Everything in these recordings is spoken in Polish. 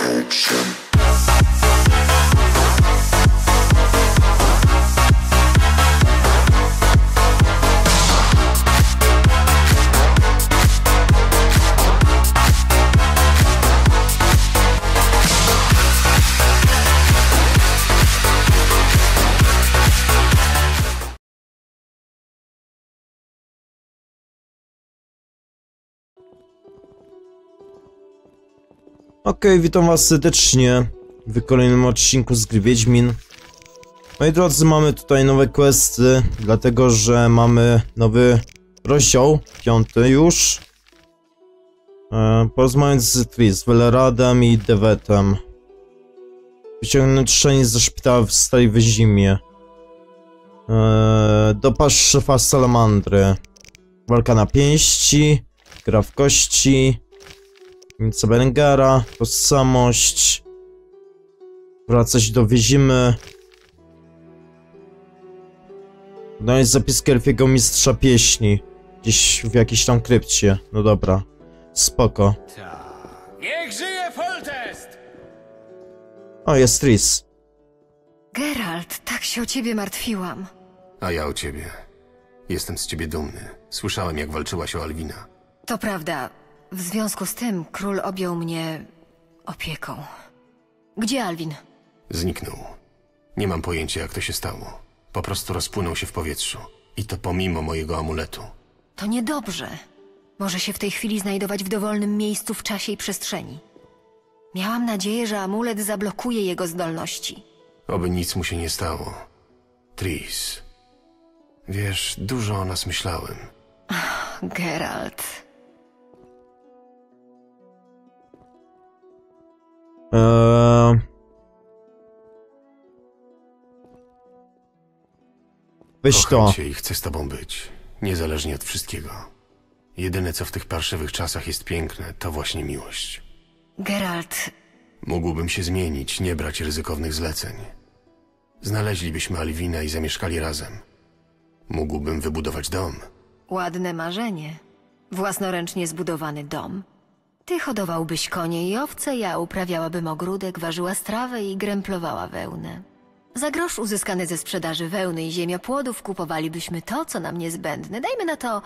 Action. Okej, witam was serdecznie w kolejnym odcinku z gry Wiedźmin. Moi drodzy, mamy tutaj nowe questy, dlatego że mamy nowy rozdział, piąty już. E, porozmawiać z Tris, Veleradem i Devetem. Wyciągnąć szczęście ze szpitala w Stali Wyzimie. E, dopaść szefa Salamandry. Walka na pięści, gra w kości. Nic Berengara, tożsamość. Wracać do Wyzimy. No jest zapiski elfiego mistrza pieśni. Gdzieś w jakiejś tam krypcie. No dobra. Spoko. Niech żyje Foltest! O, jest Tris. Geralt, tak się o ciebie martwiłam. A ja o ciebie. Jestem z ciebie dumny. Słyszałem, jak walczyłaś o Alwina. To prawda. W związku z tym król objął mnie opieką. Gdzie Alwin? Zniknął. Nie mam pojęcia, jak to się stało. Po prostu rozpłynął się w powietrzu. I to pomimo mojego amuletu. To niedobrze. Może się w tej chwili znajdować w dowolnym miejscu w czasie i przestrzeni. Miałam nadzieję, że amulet zablokuje jego zdolności. Oby nic mu się nie stało. Tris. Wiesz, dużo o nas myślałem. Geralt. Eee... Weź Kocham to. cię i chcę z tobą być. Niezależnie od wszystkiego. Jedyne, co w tych parszywych czasach jest piękne, to właśnie miłość. Geralt, Mógłbym się zmienić, nie brać ryzykownych zleceń. Znaleźlibyśmy Alwina i zamieszkali razem. Mógłbym wybudować dom. ładne marzenie. Własnoręcznie zbudowany dom. Ty hodowałbyś konie i owce, ja uprawiałabym ogródek, ważyła strawę i gręplowała wełnę. Za grosz uzyskany ze sprzedaży wełny i ziemiopłodów kupowalibyśmy to, co nam niezbędne. Dajmy na to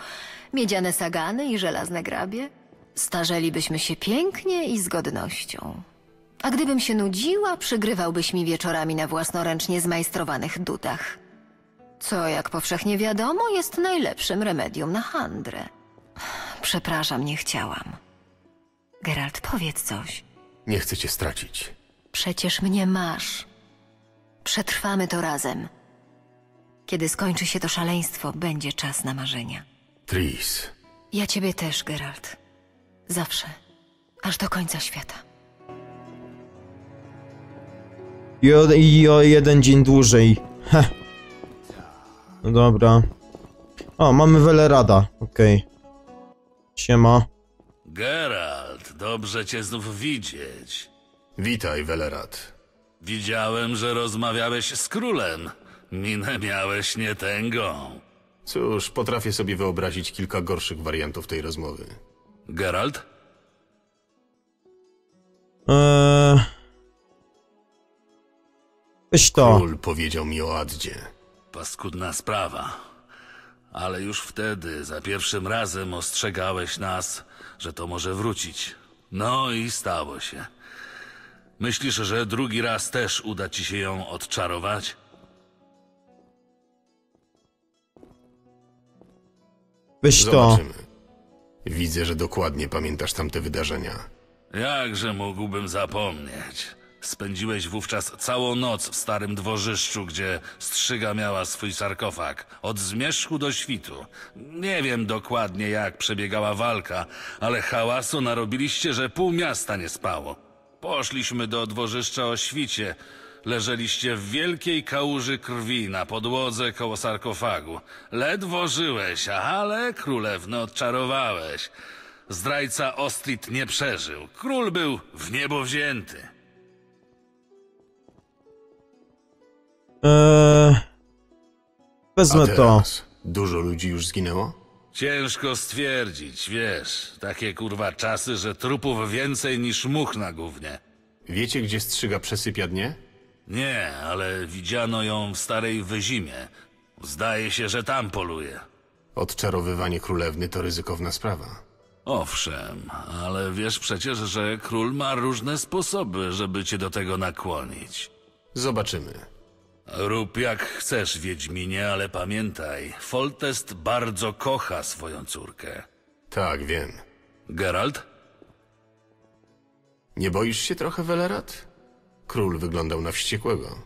miedziane sagany i żelazne grabie. Starzelibyśmy się pięknie i z godnością. A gdybym się nudziła, przygrywałbyś mi wieczorami na własnoręcznie zmajstrowanych dudach. Co, jak powszechnie wiadomo, jest najlepszym remedium na handrę. Przepraszam, nie chciałam. Geralt, powiedz coś. Nie chcę cię stracić. Przecież mnie masz. Przetrwamy to razem. Kiedy skończy się to szaleństwo, będzie czas na marzenia. Tris. Ja ciebie też, Geralt. Zawsze. Aż do końca świata. I o, I o jeden dzień dłużej. Heh. No dobra. O, mamy Velerada. Okej. Siema. Geralt, dobrze cię znów widzieć. Witaj, Velerat. Widziałem, że rozmawiałeś z królem. Minę miałeś nietęgą. Cóż, potrafię sobie wyobrazić kilka gorszych wariantów tej rozmowy. Geralt? Eee... Weź to. Król powiedział mi o Addzie. Paskudna sprawa. Ale już wtedy, za pierwszym razem ostrzegałeś nas, że to może wrócić. No i stało się. Myślisz, że drugi raz też uda ci się ją odczarować? Weź to. Zobaczymy. Widzę, że dokładnie pamiętasz tamte wydarzenia. Jakże mógłbym zapomnieć? Spędziłeś wówczas całą noc w starym dworzyszczu, gdzie strzyga miała swój sarkofag. Od zmierzchu do świtu. Nie wiem dokładnie, jak przebiegała walka, ale hałasu narobiliście, że pół miasta nie spało. Poszliśmy do dworzyszcza o świcie. Leżeliście w wielkiej kałuży krwi na podłodze koło sarkofagu. Ledwo żyłeś, ale królewno odczarowałeś. Zdrajca Ostrit nie przeżył. Król był w niebo wzięty. Eee... A Wezmę to. Dużo ludzi już zginęło? Ciężko stwierdzić, wiesz, takie kurwa czasy, że trupów więcej niż much na gównie. Wiecie, gdzie strzyga przesypia dnie? Nie, ale widziano ją w starej wyzimie. Zdaje się, że tam poluje. Odczarowywanie królewny to ryzykowna sprawa. Owszem, ale wiesz przecież, że król ma różne sposoby, żeby cię do tego nakłonić. Zobaczymy. Rób jak chcesz, Wiedźminie, ale pamiętaj, Foltest bardzo kocha swoją córkę. Tak, wiem. Geralt? Nie boisz się trochę, Welerat? Król wyglądał na wściekłego.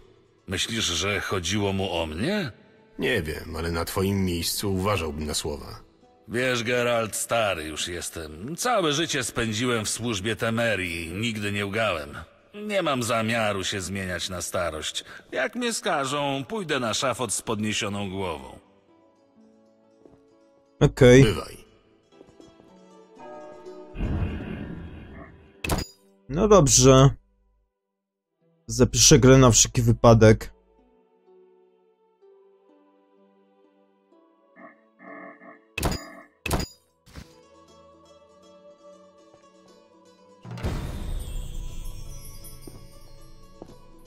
Myślisz, że chodziło mu o mnie? Nie wiem, ale na twoim miejscu uważałbym na słowa. Wiesz, Geralt, stary już jestem. Całe życie spędziłem w służbie Temerii, nigdy nie ugałem. Nie mam zamiaru się zmieniać na starość. Jak mnie skażą, pójdę na szafot z podniesioną głową. Okej. Bywaj. No dobrze. Zapiszę grę na wszelki wypadek.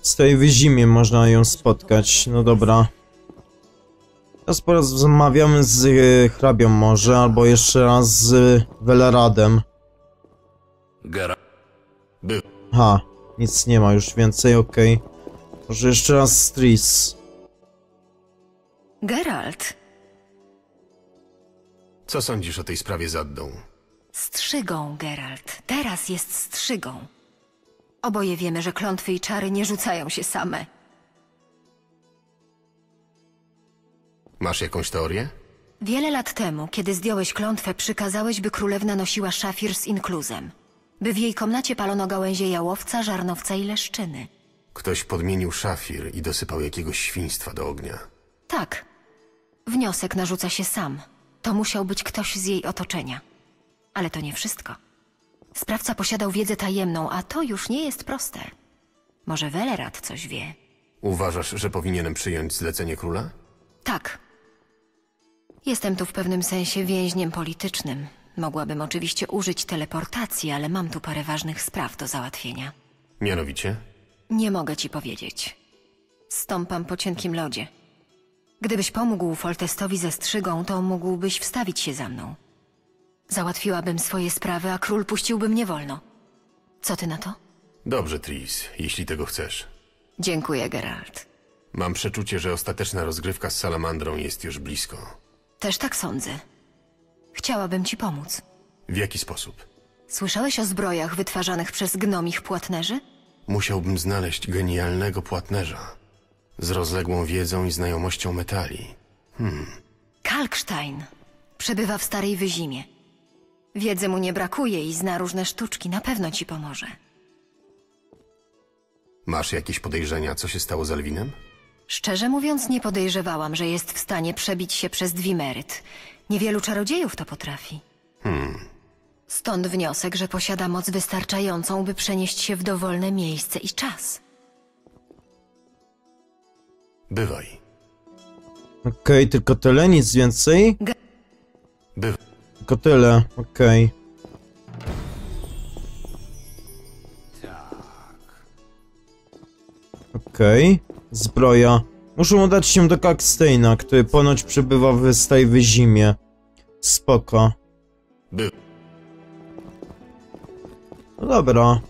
Z tej wyzimie można ją spotkać. No dobra. Teraz porozmawiamy z e, hrabią może, albo jeszcze raz z Weleradem. Geralt? By... Ha, nic nie ma już więcej, okej. Może jeszcze raz z Tris. Geralt, Co sądzisz o tej sprawie z Addą? strzygą, Geralt. Teraz jest strzygą. Oboje wiemy, że klątwy i czary nie rzucają się same. Masz jakąś teorię? Wiele lat temu, kiedy zdjąłeś klątwę, przykazałeś, by królewna nosiła szafir z inkluzem. By w jej komnacie palono gałęzie jałowca, żarnowca i leszczyny. Ktoś podmienił szafir i dosypał jakiegoś świństwa do ognia. Tak. Wniosek narzuca się sam. To musiał być ktoś z jej otoczenia. Ale to nie wszystko. Sprawca posiadał wiedzę tajemną, a to już nie jest proste. Może Welerat coś wie. Uważasz, że powinienem przyjąć zlecenie króla? Tak. Jestem tu w pewnym sensie więźniem politycznym. Mogłabym oczywiście użyć teleportacji, ale mam tu parę ważnych spraw do załatwienia. Mianowicie? Nie mogę ci powiedzieć. Stąpam po cienkim lodzie. Gdybyś pomógł Foltestowi ze strzygą, to mógłbyś wstawić się za mną. Załatwiłabym swoje sprawy, a król puściłby mnie wolno. Co ty na to? Dobrze, Tris, jeśli tego chcesz. Dziękuję, Geralt. Mam przeczucie, że ostateczna rozgrywka z salamandrą jest już blisko. Też tak sądzę. Chciałabym ci pomóc. W jaki sposób? Słyszałeś o zbrojach wytwarzanych przez gnomich płatnerzy? Musiałbym znaleźć genialnego płatnerza. Z rozległą wiedzą i znajomością metali. Kalkstein. Przebywa w Starej Wyzimie. Wiedzy mu nie brakuje i zna różne sztuczki. Na pewno ci pomoże. Masz jakieś podejrzenia, co się stało z Alwinem? Szczerze mówiąc, nie podejrzewałam, że jest w stanie przebić się przez Dwimeryt. Niewielu czarodziejów to potrafi. Stąd wniosek, że posiada moc wystarczającą, by przenieść się w dowolne miejsce i czas. Bywaj. Okej, tylko tyle, nic więcej? Bywaj. Tylko tyle, okej. Okej, zbroja. Muszę udać się do Kalksteina, który ponoć przebywa w Staj Wyzimie. Spoko. By... No dobra.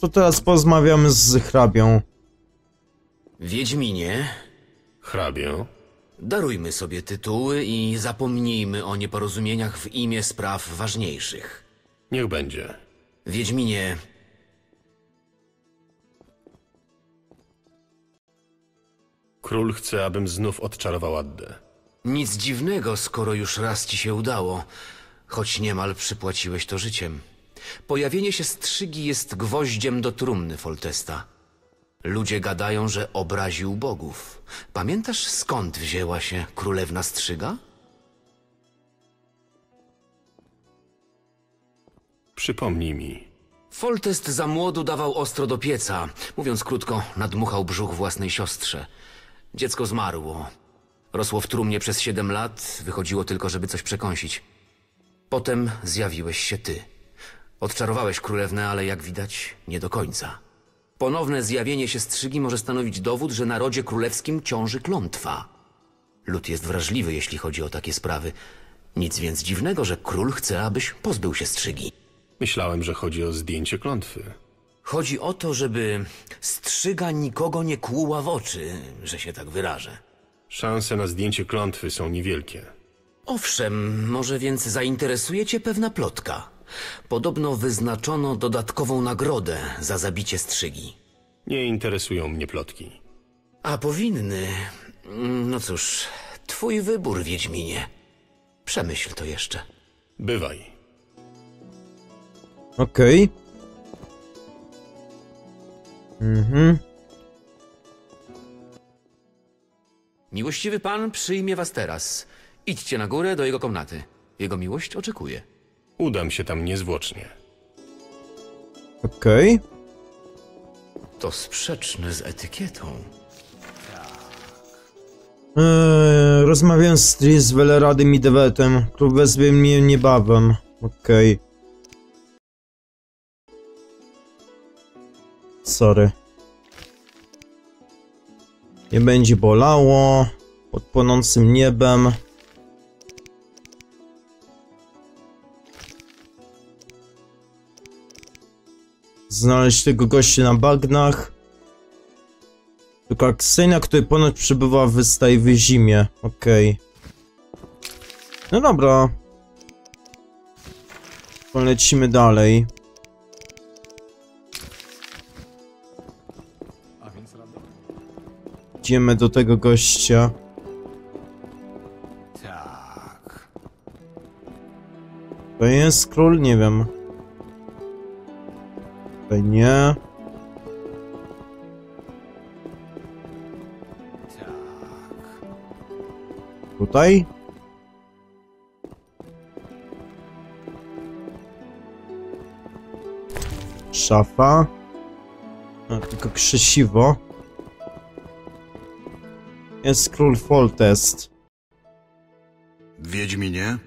To teraz porozmawiamy z hrabią. Wiedźminie, Hrabio? Darujmy sobie tytuły i zapomnijmy o nieporozumieniach w imię spraw ważniejszych. Niech będzie. Wiedźminie, Król chce, abym znów odczarował Addę. nic dziwnego, skoro już raz ci się udało, choć niemal przypłaciłeś to życiem. Pojawienie się strzygi jest gwoździem do trumny Foltesta. Ludzie gadają, że obraził bogów. Pamiętasz skąd wzięła się królewna strzyga? Przypomnij mi. Foltest za młodu dawał ostro do pieca. Mówiąc krótko, nadmuchał brzuch własnej siostrze. Dziecko zmarło. Rosło w trumnie przez siedem lat, wychodziło tylko, żeby coś przekąsić. Potem zjawiłeś się ty. Odczarowałeś królewnę, ale jak widać, nie do końca. Ponowne zjawienie się strzygi może stanowić dowód, że na rodzie królewskim ciąży klątwa. Lud jest wrażliwy, jeśli chodzi o takie sprawy. Nic więc dziwnego, że król chce, abyś pozbył się strzygi. Myślałem, że chodzi o zdjęcie klątwy. Chodzi o to, żeby strzyga nikogo nie kłuła w oczy, że się tak wyrażę. Szanse na zdjęcie klątwy są niewielkie. Owszem, może więc zainteresuje cię pewna plotka. Podobno wyznaczono dodatkową nagrodę za zabicie strzygi. Nie interesują mnie plotki. A powinny. Mm, No cóż, twój wybór, Wiedźminie. Przemyśl to jeszcze. Bywaj. Okej. Mhm. Miłościwy pan przyjmie was teraz. Idźcie na górę do jego komnaty. Jego miłość oczekuje. Udam się tam niezwłocznie. Okej. To sprzeczne z etykietą. Eee, rozmawiałem z Tris, i Dewetem. Klub wezwie mnie niebawem. Okej. Sorry. Nie będzie bolało. Pod płonącym niebem. Znaleźć tego gościa na bagnach. Tylko Aksenia, który ponoć przebywa w Stajwy zimie. Okej. No dobra. Polecimy dalej. Idziemy do tego gościa. Tak. To jest król? Nie wiem. Tutaj nie. Tutaj? Szafa. A, tylko krzesiwo. Jest król Foltest. Wiedźminie,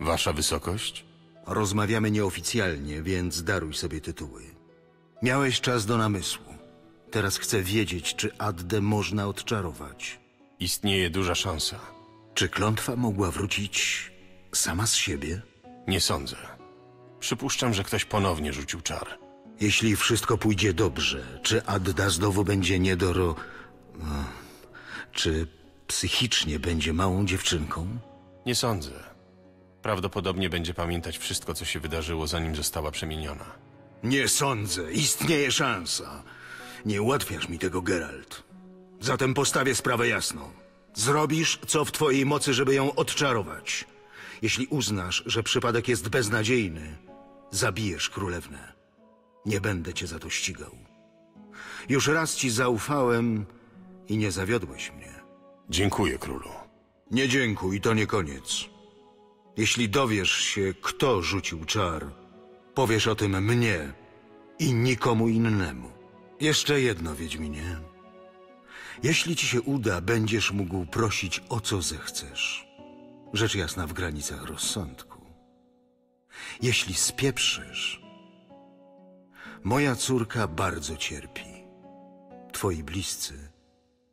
Wasza wysokość? rozmawiamy nieoficjalnie, więc daruj sobie tytuły. Miałeś czas do namysłu. Teraz chcę wiedzieć, czy Addę można odczarować. Istnieje duża szansa. Czy klątwa mogła wrócić sama z siebie? Nie sądzę. Przypuszczam, że ktoś ponownie rzucił czar. Jeśli wszystko pójdzie dobrze, czy Adda znowu będzie niedoro... no, Czy psychicznie będzie małą dziewczynką? Nie sądzę. Prawdopodobnie będzie pamiętać wszystko, co się wydarzyło, zanim została przemieniona. Nie sądzę. Istnieje szansa. Nie ułatwiasz mi tego, Geralt. Zatem postawię sprawę jasno. Zrobisz, co w twojej mocy, żeby ją odczarować. Jeśli uznasz, że przypadek jest beznadziejny, zabijesz królewnę. Nie będę cię za to ścigał. Już raz ci zaufałem i nie zawiodłeś mnie. Dziękuję, królu. Nie dziękuj, to nie koniec. Jeśli dowiesz się, kto rzucił czar, powiesz o tym mnie i nikomu innemu. Jeszcze jedno, Wiedźminie. Jeśli ci się uda, będziesz mógł prosić o co zechcesz. Rzecz jasna w granicach rozsądku. Jeśli spieprzysz, moja córka bardzo cierpi. Twoi bliscy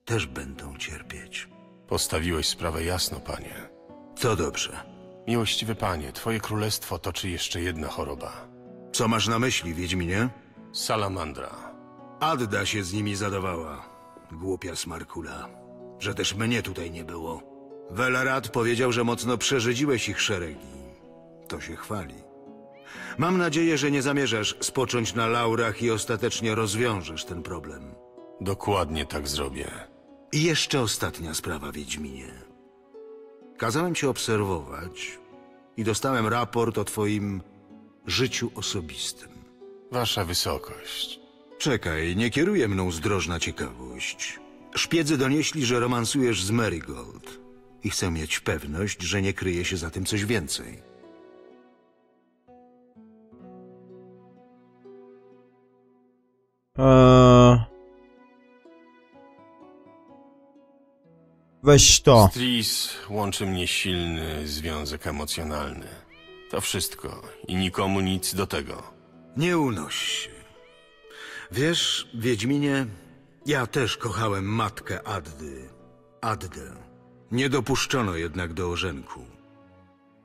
też będą cierpieć. Postawiłeś sprawę jasno, panie. To dobrze. Miłościwy panie, twoje królestwo toczy jeszcze jedna choroba. Co masz na myśli, Wiedźminie? Salamandra. Adda się z nimi zadawała. Głupia smarkula. Że też mnie tutaj nie było. Welarad powiedział, że mocno przerzedziłeś ich szeregi. To się chwali. Mam nadzieję, że nie zamierzasz spocząć na laurach i ostatecznie rozwiążesz ten problem. Dokładnie tak zrobię. I jeszcze ostatnia sprawa, Wiedźminie. Kazałem cię obserwować i dostałem raport o twoim życiu osobistym. Wasza wysokość. Czekaj, nie kieruje mną zdrożna ciekawość. Szpiedzy donieśli, że romansujesz z Marigold. I chcę mieć pewność, że nie kryje się za tym coś więcej. Eee... Weź to. Tris łączy mnie silny związek emocjonalny. To wszystko i nikomu nic do tego. Nie unoś się. Wiesz, Wiedźminie, ja też kochałem matkę Addy, Addę. Nie dopuszczono jednak do ożenku.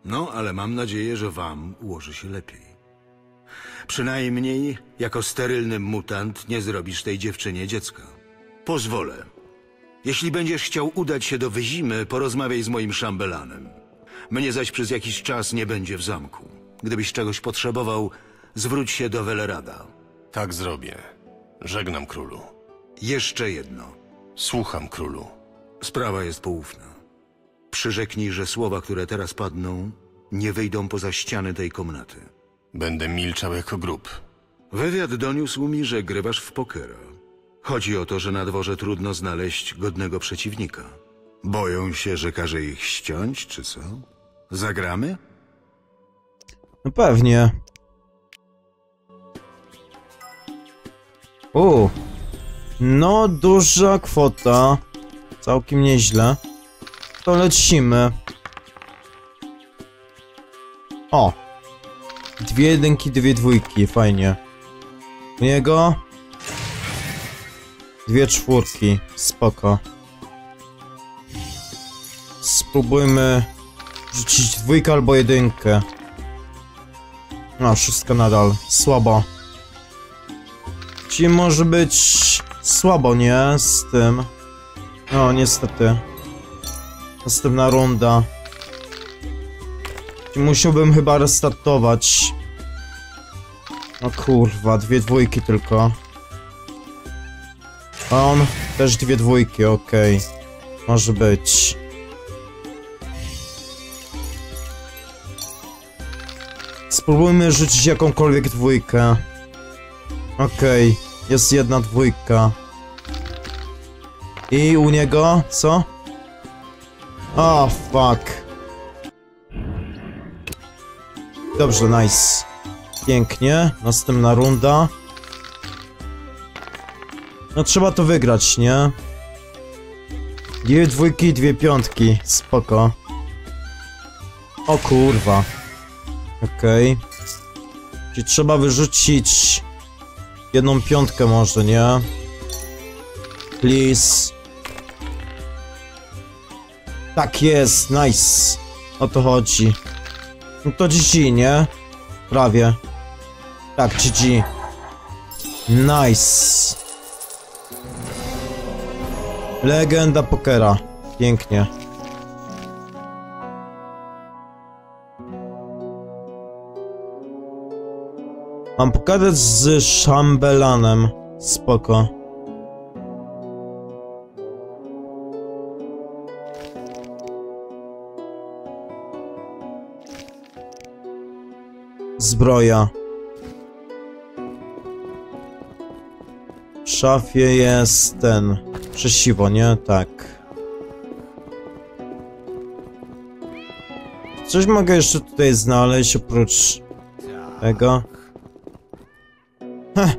No, ale mam nadzieję, że wam ułoży się lepiej. Przynajmniej jako sterylny mutant nie zrobisz tej dziewczynie dziecka. Pozwolę. Jeśli będziesz chciał udać się do Wyzimy, porozmawiaj z moim szambelanem. Mnie zaś przez jakiś czas nie będzie w zamku. Gdybyś czegoś potrzebował, zwróć się do Welerada. Tak zrobię. Żegnam królu. Jeszcze jedno. Słucham królu. Sprawa jest poufna. Przyrzeknij, że słowa, które teraz padną, nie wyjdą poza ściany tej komnaty. Będę milczał jako grób. Wywiad doniósł mi, że grywasz w pokera. Chodzi o to, że na dworze trudno znaleźć godnego przeciwnika. Boją się, że każe ich ściąć, czy co? Zagramy? No pewnie. U. No, duża kwota. Całkiem nieźle. To lecimy. O. Dwie jedynki, dwie dwójki, fajnie. U niego? Dwie czwórki, spoko. Spróbujmy rzucić dwójkę albo jedynkę. No, szóstka nadal. Słabo. Ci może być słabo, nie? Z tym. No, niestety. Następna runda. I musiałbym chyba restartować. No kurwa, dwie dwójki tylko. A on też dwie dwójki, okej. Może być. Spróbujmy rzucić jakąkolwiek dwójkę. Okej, jest jedna dwójka. I u niego, co? O, fuck. Dobrze, nice. Pięknie, następna runda. No trzeba to wygrać, nie? Dwie dwójki, dwie piątki, spoko. O kurwa. Okej. Czyli trzeba wyrzucić jedną piątkę może, nie? Please. Tak jest, nice. O to chodzi. No to GG, nie? Prawie. Tak, GG. Nice. Legenda pokera. Pięknie. Mam pogadać z szambelanem. Spoko. Zbroja. W szafie jest ten. Krzesiwo, nie? Tak. Coś mogę jeszcze tutaj znaleźć oprócz tego? Heh,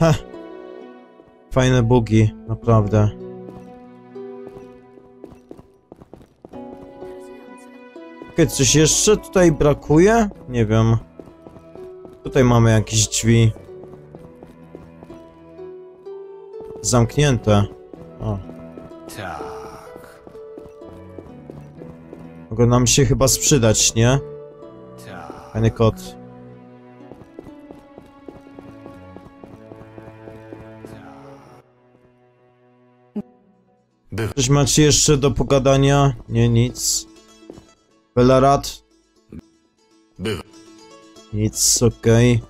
heh. Fajne bugi, naprawdę. Okej, coś jeszcze tutaj brakuje? Nie wiem. Tutaj mamy jakieś drzwi. Zamknięte. O. Tak, Mogą nam się chyba sprzedać, nie? tak. Fajny kot. Coś macie jeszcze do pogadania? Nie, nic. Belarat? Bywa. Nic, okej.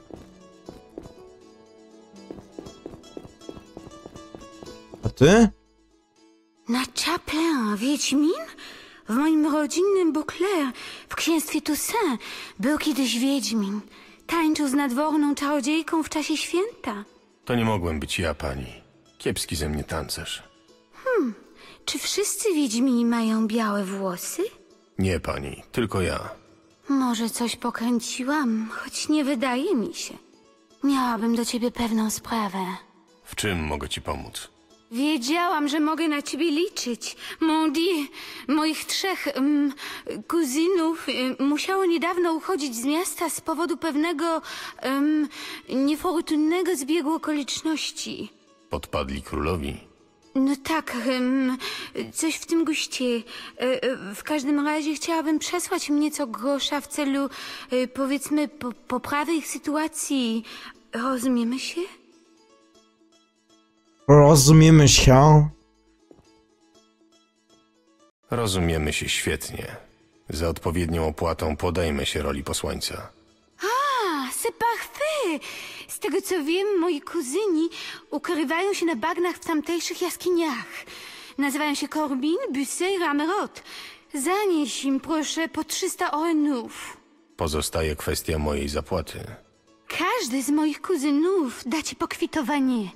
A ty? Na Chaplin, Wiedźmin? W moim rodzinnym Beauclair, w księstwie Toussaint, był kiedyś Wiedźmin. Tańczył z nadworną czarodziejką w czasie święta. To nie mogłem być ja, pani. Kiepski ze mnie tancerz. Czy wszyscy Wiedźmini mają białe włosy? Nie, pani. Tylko ja. Może coś pokręciłam, choć nie wydaje mi się. Miałabym do ciebie pewną sprawę. W czym mogę ci pomóc? Wiedziałam, że mogę na ciebie liczyć. Mon Dieu, moich trzech um, kuzynów um, musiało niedawno uchodzić z miasta z powodu pewnego um, niefortunnego zbiegu okoliczności. Podpadli królowi. No tak, em, coś w tym guście. E, e, W każdym razie chciałabym przesłać mnie co grosza w celu, e, powiedzmy, po, poprawy ich sytuacji. Rozumiemy się? Rozumiemy się? Rozumiemy się świetnie. Za odpowiednią opłatą podejmę się roli posłańca. A, c'est parfait! Z tego co wiem, moi kuzyni ukrywają się na bagnach w tamtejszych jaskiniach. Nazywają się Corbin, Busset i Ramerot. Zanieś im, proszę, po 300 orenów. Pozostaje kwestia mojej zapłaty. Każdy z moich kuzynów da ci pokwitowanie.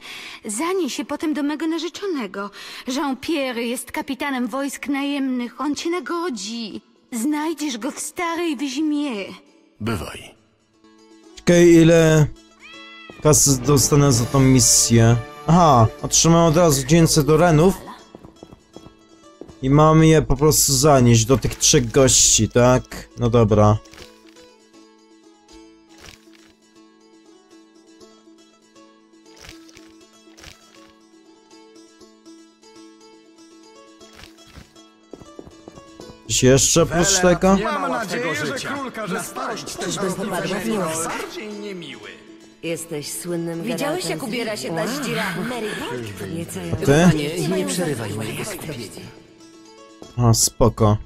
Zanieś się potem do mego narzeczonego. Jean-Pierre jest kapitanem wojsk najemnych. On cię nagrodzi. Znajdziesz go w starej wyzimie. Bywaj. Czekaj, ile kasy dostanę za tą misję? Aha, otrzymałem od razu 900 do renów. I mamy je po prostu zanieść do tych trzech gości, tak? No dobra. Coś jeszcze oprócz tego? Mam nadzieję, że król każe spać. Czyżbym popadła w miłość? Bardziej niemiły. Jesteś słynnym Widziałeś, jak ubiera się ta zdzira Mary? Nieco Ty? Nie, nie przerywaj mojego skupienia. A, spoko.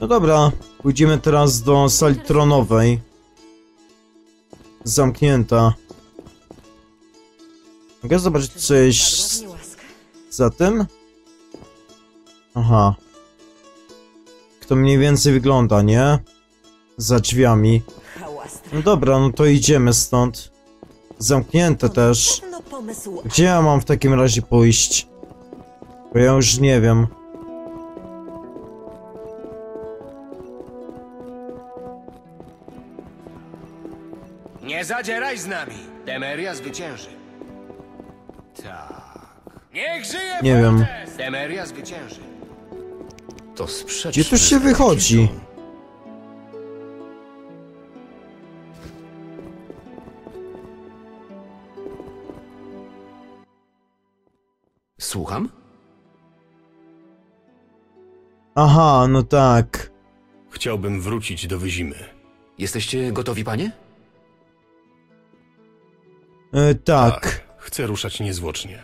No dobra, pójdziemy teraz do sali tronowej. Zamknięta. Mogę zobaczyć coś za tym? Aha. Kto mniej więcej wygląda, nie? Za drzwiami. No dobra, no to idziemy stąd. Zamknięte też. Gdzie ja mam w takim razie pójść? Bo ja już nie wiem. Nie zadzieraj z nami. Temeria zwycięży. Tak. Niech żyje Nie wiem. Temeria zwycięży. To sprzeczne. Gdzie tu się wychodzi? Słucham? Aha, no tak. Chciałbym wrócić do Wyzimy. Jesteście gotowi, panie? E, tak. Chcę ruszać niezwłocznie.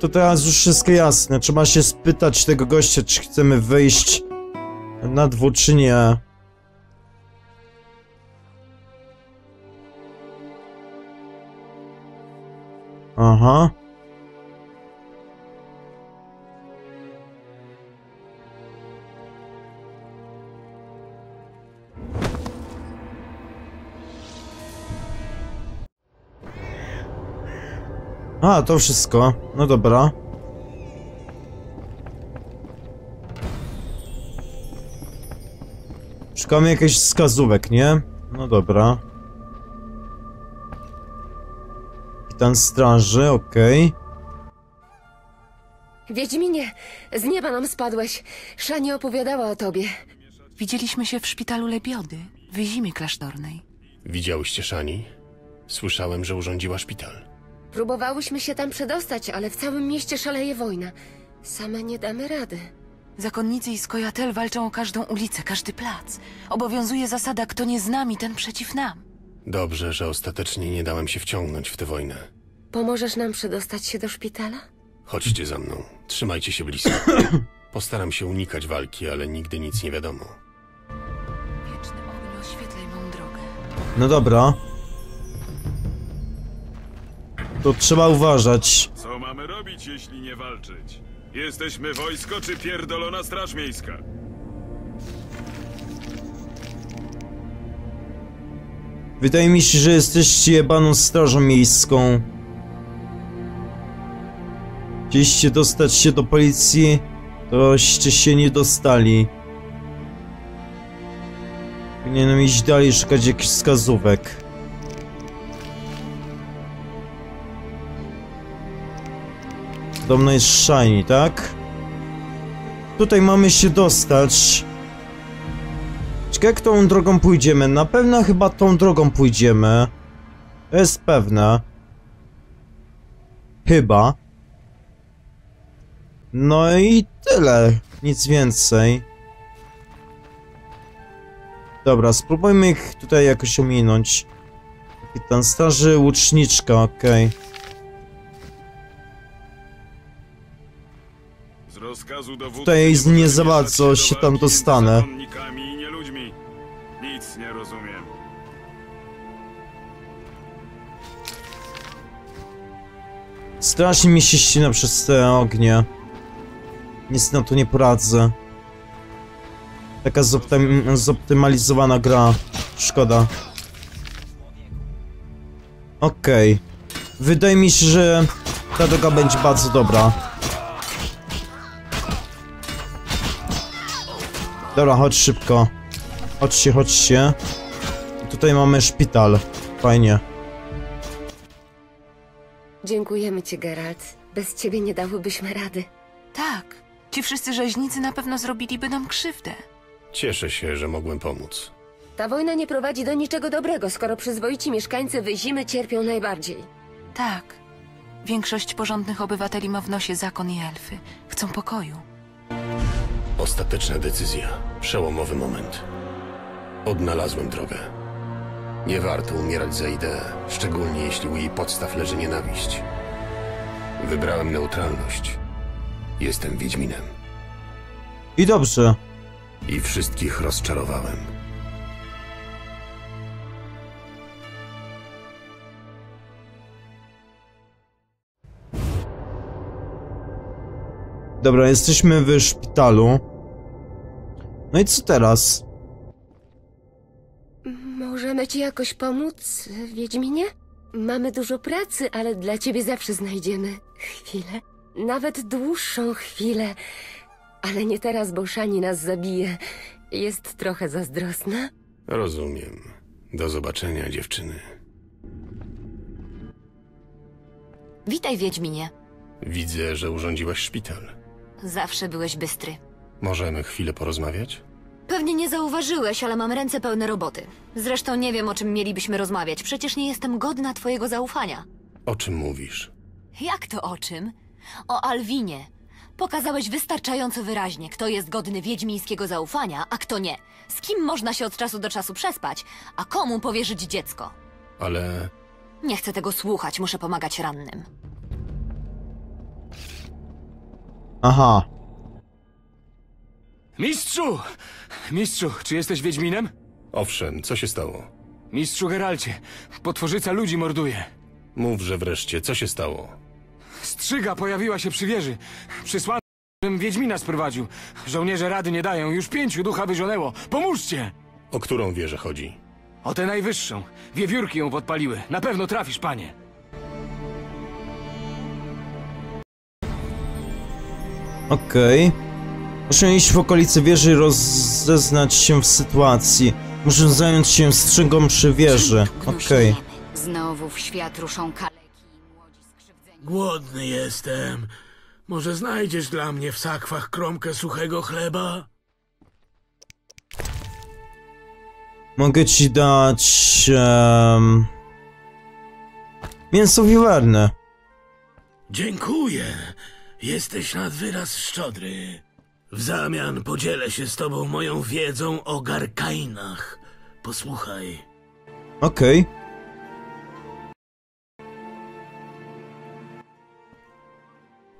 To teraz już wszystko jasne. Trzeba się spytać tego gościa, czy chcemy wyjść na dwór, czy nie. Aha. A, to wszystko. No dobra. Szukamy jakichś wskazówek, nie? No dobra. Kapitan straży, okej. Wiedźminie, z nieba nam spadłeś. Szani opowiadała o tobie. Widzieliśmy się w szpitalu Lebiody, w zimie klasztornej. Widziałyście Szani? Słyszałem, że urządziła szpital. Próbowałyśmy się tam przedostać, ale w całym mieście szaleje wojna. Same nie damy rady. Zakonnicy i Skojatel walczą o każdą ulicę, każdy plac. Obowiązuje zasada, kto nie z nami, ten przeciw nam. Dobrze, że ostatecznie nie dałem się wciągnąć w tę wojnę. Pomożesz nam przedostać się do szpitala? Chodźcie za mną. Trzymajcie się blisko. Postaram się unikać walki, ale nigdy nic nie wiadomo. Wieczny ogień oświetlaj mą drogę. No dobra. To trzeba uważać. Co mamy robić, jeśli nie walczyć? Jesteśmy wojsko czy pierdolona straż miejska? Wydaje mi się, że jesteście jebaną strażą miejską. Chcieliście dostać się do policji, toście się nie dostali. Powinienem iść dalej szukać jakichś wskazówek. Podobno jest shiny, tak? Tutaj mamy się dostać. Ciekawe, którą drogą pójdziemy. Na pewno chyba tą drogą pójdziemy. To jest pewne. Chyba. No i tyle. Nic więcej. Dobra, spróbujmy ich tutaj jakoś ominąć. Kapitan Starzy, łuczniczka, okej. Z rozkazu dowódcy Tutaj nie za bardzo się tam dostanę. Strasznie mi się ścina przez te ognie. Nic na to nie poradzę. Taka zoptym zoptymalizowana gra. Szkoda. Okej. Wydaje mi się, że ta droga będzie bardzo dobra. Dobra, chodź szybko. Chodźcie, chodźcie. Tutaj mamy szpital. Fajnie. Dziękujemy ci, Geralt. Bez ciebie nie dałybyśmy rady. Tak. Ci wszyscy rzeźnicy na pewno zrobiliby nam krzywdę. Cieszę się, że mogłem pomóc. Ta wojna nie prowadzi do niczego dobrego, skoro przyzwoici mieszkańcy Wyzimy cierpią najbardziej. Tak. Większość porządnych obywateli ma w nosie zakon i elfy. Chcą pokoju. Ostateczna decyzja. Przełomowy moment. Odnalazłem drogę. Nie warto umierać za ideę, szczególnie jeśli u jej podstaw leży nienawiść. Wybrałem neutralność. Jestem Wiedźminem. I dobrze. I wszystkich rozczarowałem. Dobra, jesteśmy w szpitalu. No i co teraz? Możemy ci jakoś pomóc, Wiedźminie? Mamy dużo pracy, ale dla ciebie zawsze znajdziemy chwilę. Nawet dłuższą chwilę. Ale nie teraz, bo Szani nas zabije. Jest trochę zazdrosna. Rozumiem. Do zobaczenia, dziewczyny. Witaj, Wiedźminie. Widzę, że urządziłaś szpital. Zawsze byłeś bystry. Możemy chwilę porozmawiać? Pewnie nie zauważyłeś, ale mam ręce pełne roboty. Zresztą nie wiem, o czym mielibyśmy rozmawiać. Przecież nie jestem godna twojego zaufania. O czym mówisz? Jak to o czym? O Alwinie. Pokazałeś wystarczająco wyraźnie, kto jest godny wiedźmińskiego zaufania, a kto nie. Z kim można się od czasu do czasu przespać, a komu powierzyć dziecko. Ale Nie chcę tego słuchać, muszę pomagać rannym. Aha. Mistrzu! Mistrzu, czy jesteś Wiedźminem? owszem, co się stało? Mistrzu Geralcie, potworzyca ludzi morduje. Mów, że wreszcie, co się stało? Strzyga pojawiła się przy wieży. Przysłano, żebym Wiedźmina sprowadził. Żołnierze rady nie dają, już pięciu ducha wyzionęło. Pomóżcie! O którą wieżę chodzi? O tę najwyższą. Wiewiórki ją podpaliły. Na pewno trafisz, panie. Okej. Muszę iść w okolice wieży i rozeznać się w sytuacji. Muszę zająć się strzygą przy wieży. Okej. Znowu w świat ruszą kaleki. Głodny jestem. Może znajdziesz dla mnie w sakwach kromkę suchego chleba? Mogę ci dać... Um, mięso wiwerne. Dziękuję. Jesteś nad wyraz szczodry. W zamian podzielę się z tobą moją wiedzą o garkainach. Posłuchaj. Okej.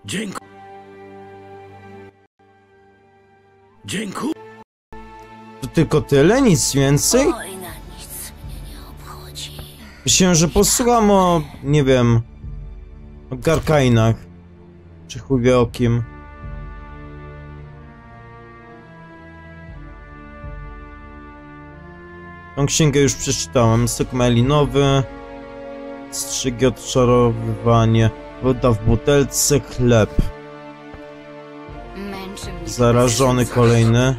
Dziękuję. Dziękuję. To tylko tyle? Nic więcej? Myślałem, że posłucham o... nie wiem... O Garkainach. Czy chuj wie o kim. Tą księgę już przeczytałem. Sok malinowy. Strzygi odczarowywanie. Woda w butelce. Chleb. Zarażony kolejny.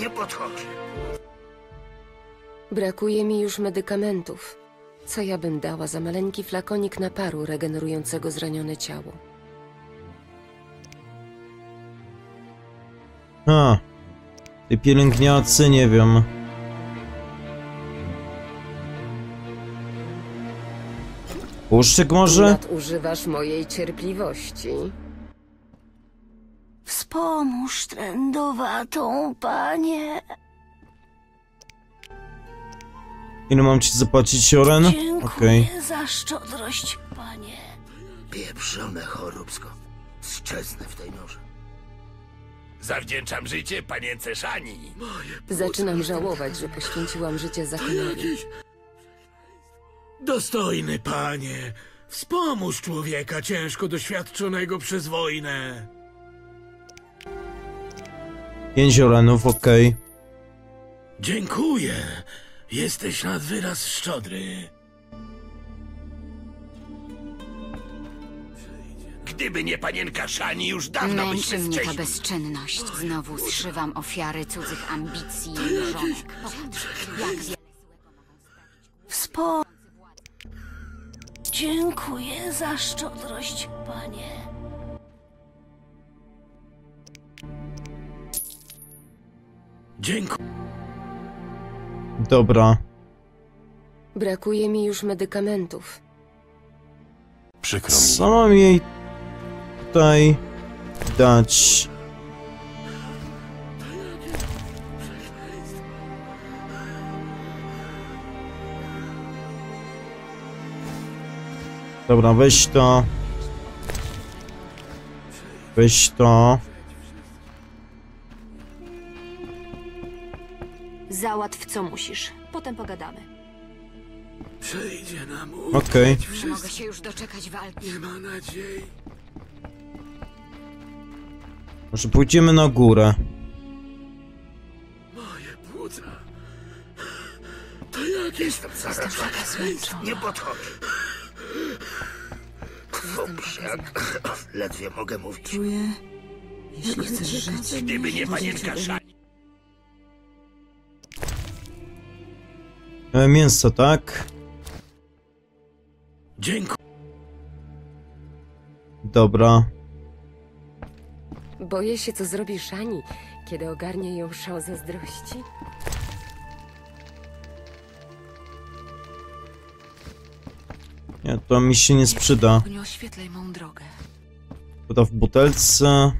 Nie podchodź. Brakuje mi już medykamentów. Co ja bym dała za maleńki flakonik naparu regenerującego zranione ciało? A. Tej pielęgniacy nie wiem. Puszczyk może? Nadużywasz mojej cierpliwości. Wspomóż trędowatą, panie. Ile mam ci zapłacić, Oren? Okej. Dziękuję za szczodrość, panie. Pieprzone choróbsko. Zczesne w tej norze. Zawdzięczam życie panience Szani. Zaczynam żałować, że poświęciłam życie zakonowi. Dostojny panie, wspomóż człowieka ciężko doświadczonego przez wojnę. Pięć Orenów, okej. Dziękuję. Jesteś nad wyraz szczodry. Gdyby nie panienka Szani, już dawno Męczy byśmy mnie ta bezczynność. Znowu zszywam ofiary cudzych ambicji i mrzonek. Popatrz, jak wiele Wspo... Dziękuję za szczodrość, panie. Dziękuję. Dobra. Brakuje mi już medykamentów. Przykro mi. Co mam jej tutaj dać? Dobra, weź to. Weź to. Załatw co musisz. Potem pogadamy. Przejdzie nam Okej. Nie mogę się już doczekać walki. Nie ma nadziei. Może pójdziemy na górę. Moje płuca. To jak jestem zarażony. Nie podchodź. Dobrze. Ledwie mogę mówić. Czuję, jeśli chcesz żyć, Gdyby nie panienka Szani. E, mięso, tak? Dziękuję. Dobra. Boję się, co zrobi Szani, kiedy ogarnie ją szał zazdrości. Nie, to mi się nie sprzyda. nie oświetlaj mą drogę. Woda w butelce.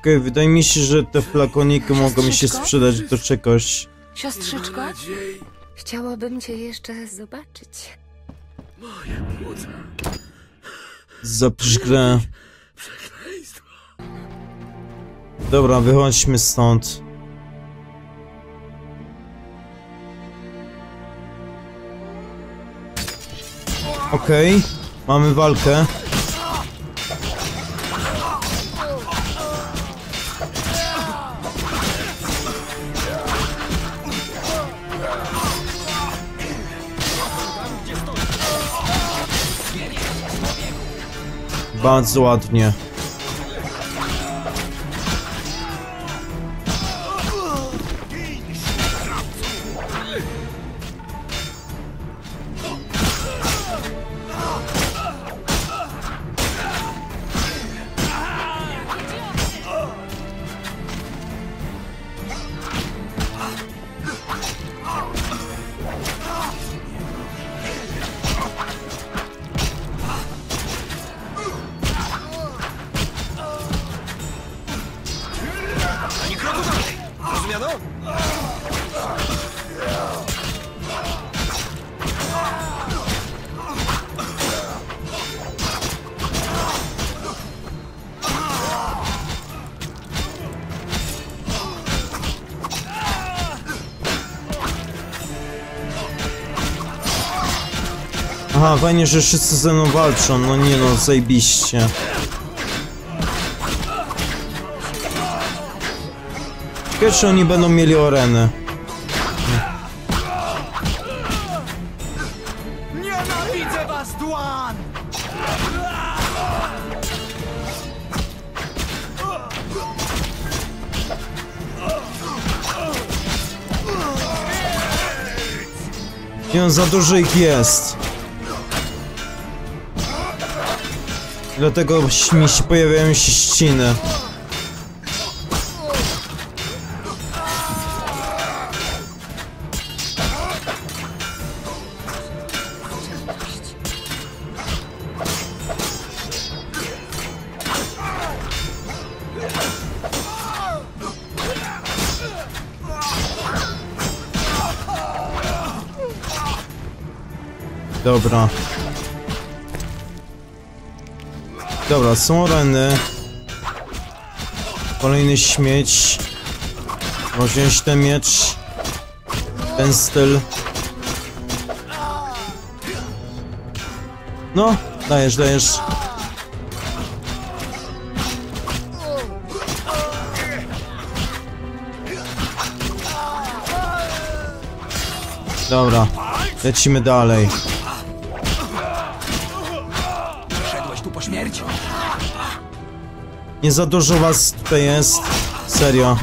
Okej, wydaje mi się, że te flakoniki mogą mi się sprzedać do czegoś. Siostrzyczko? Chciałabym cię jeszcze zobaczyć. Moje płuca. Zapisz grę. Dobra, wychodźmy stąd. Okej, mamy walkę. Bardzo ładnie. Aha, fajnie, że wszyscy ze mną walczą. No nie no, zajebiście. Ciekawe, czy oni będą mieli orenę. Nienawidzę was, Dłan! Nie, za dużo ich jest. Dlatego mi się pojawiają się ściny. Dobra. Dobra, są reny. Kolejny śmieć. Wziąć ten miecz. Ten styl. No, dajesz, dajesz. Dobra, lecimy dalej. Nie za dużo was tutaj jest. Serio.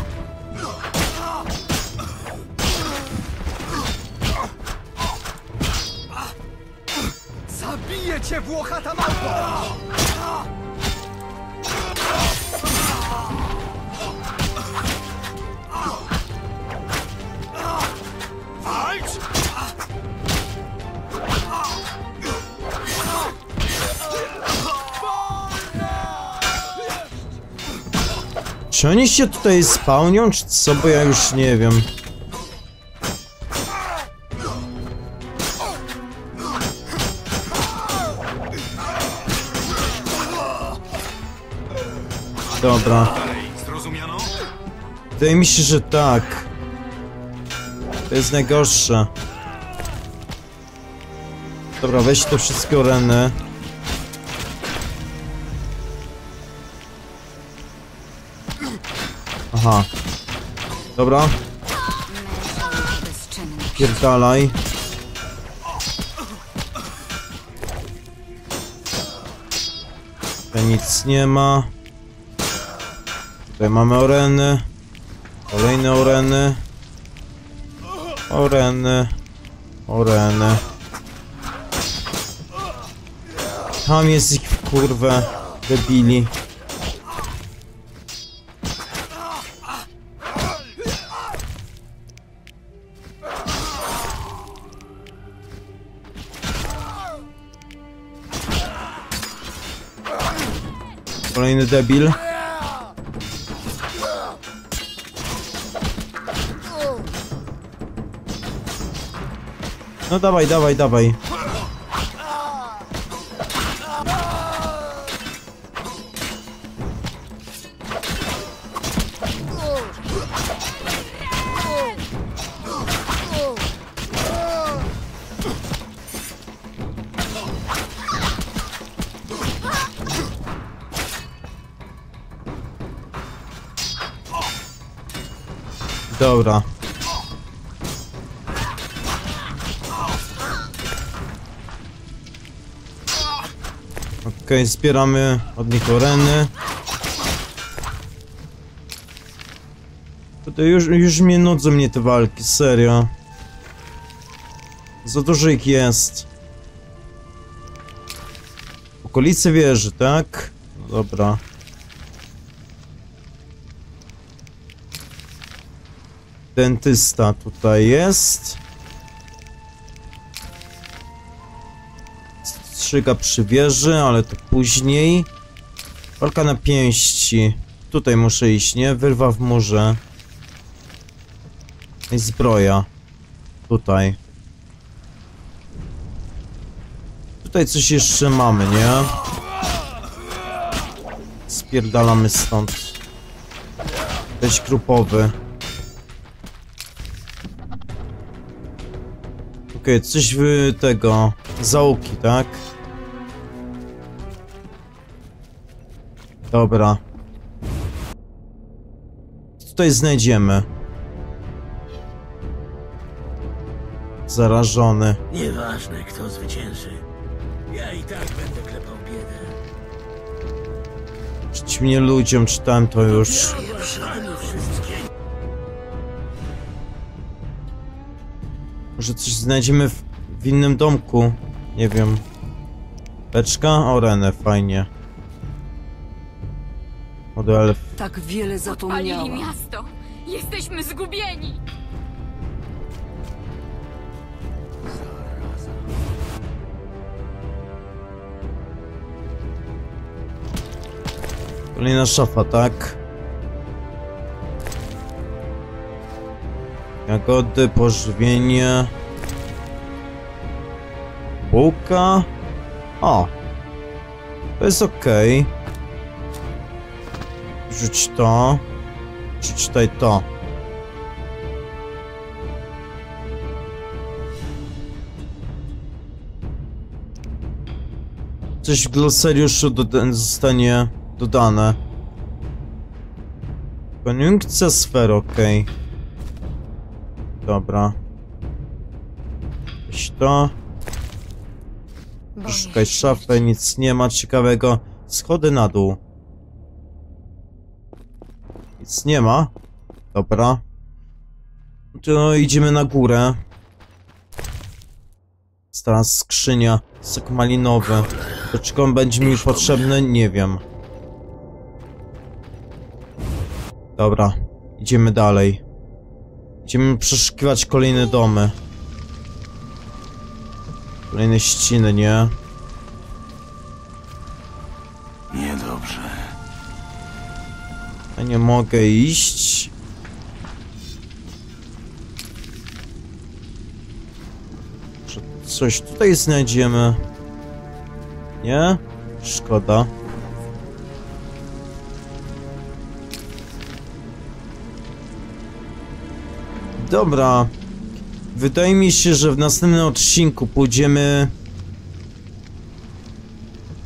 Oni się tutaj spełnią, czy co? Bo ja już nie wiem. Dobra. Wydaje mi się, że tak. To jest najgorsze. Dobra, weź te wszystkie oreny. Aha. Dobra, pierdalaj. Tutaj nic nie ma. Tutaj mamy oreny. Kolejne oreny. Oreny. Oreny. Tam jest ich kurwę. Debili. Kolejny debil. No dawaj, dawaj, dawaj. Dobra. Okej, zbieramy od nich oreny. Tutaj już, już mnie nudzą mnie te walki, serio. Za dużo ich jest. Okolice wieży, tak? Dobra. Dentysta tutaj jest. Strzyga przy wieży, ale to później. Walka na pięści. Tutaj muszę iść, nie? Wyrwa w murze. I zbroja. Tutaj. Tutaj coś jeszcze mamy, nie? Spierdalamy stąd. Weź grupowy. Okej, coś w tego. Zaułki, tak? Dobra. Co Tutaj znajdziemy. Zarażony. Nieważne, kto zwycięży. Ja i tak będę klepał biedę. Przeciwnie ludziom, czytałem to już. Może coś znajdziemy w innym domku. Nie wiem. Beczka? Orenę, fajnie. Model Tak wiele Podpalili zapomniałam. miasto! Jesteśmy zgubieni! Kolejna szafa, tak? Jagody, pożywienie. Bułka. O. To jest okej. Rzuć to. Przeczytaj to. Coś w glosariuszu zostanie dodane. Koniunkcja sfer, okej. Dobra. Weź to. Szukaj szafę, nic nie ma ciekawego. Schody na dół. Nic nie ma. Dobra. To idziemy na górę. Stara skrzynia. Sok malinowy. Do czego on będzie mi potrzebny? Nie wiem. Dobra. Idziemy dalej. Idziemy przeszukiwać kolejne domy. Kolejne ściny, nie? Niedobrze. Ja nie mogę iść. Czy coś tutaj znajdziemy? Nie? Szkoda. Dobra. Wydaje mi się, że w następnym odcinku pójdziemy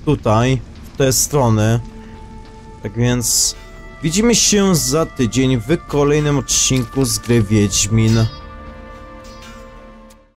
tutaj, w te strony. Tak więc widzimy się za tydzień w kolejnym odcinku z gry Wiedźmin.